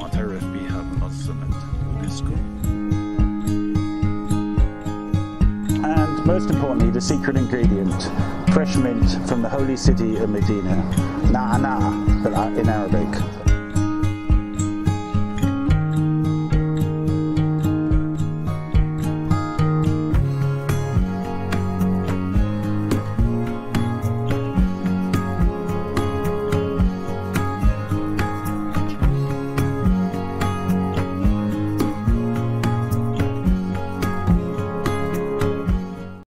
معترف بها منظمة يونسكو And most importantly, the secret ingredient, fresh mint from the holy city of Medina, na'ana in Arabic.